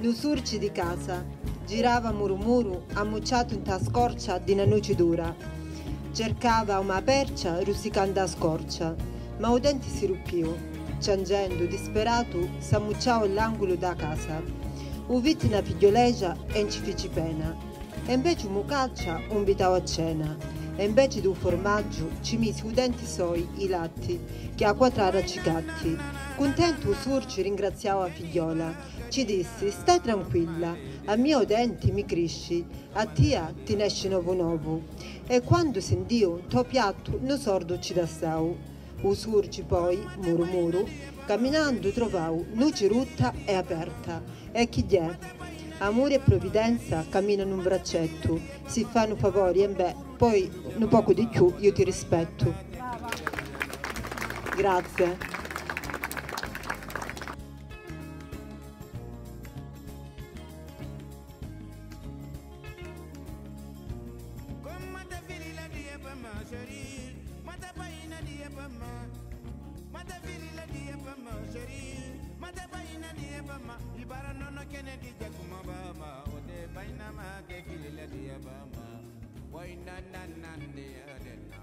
Du surci di casa, girava murumuru ammucciato in ta scorcia di una noce dura. Cercava una percia rusicando a scorcia, ma o denti si ruppiu. Ciangendo, disperato, s'ammucciava all'angolo da casa. Uvitti una figliolegia e ci feci pena. E invece un mucaccia un vitavo a cena. E invece di un formaggio ci misi u denti soi i latti, che a quattrara cicatti. Contento surci ringraziava la figliola. Ci dissi, stai tranquilla, a mio denti mi cresci, a tia ti nesce novo novo. E quando sentiu to piatto, no sordo ci dassau. U surci poi, murmuru, camminando trovau luce rutta e aperta. E chi è? Amore e provvidenza camminano un braccetto, si fanno favori e beh, poi un poco di più io ti rispetto. Grazie. Why na na na na na na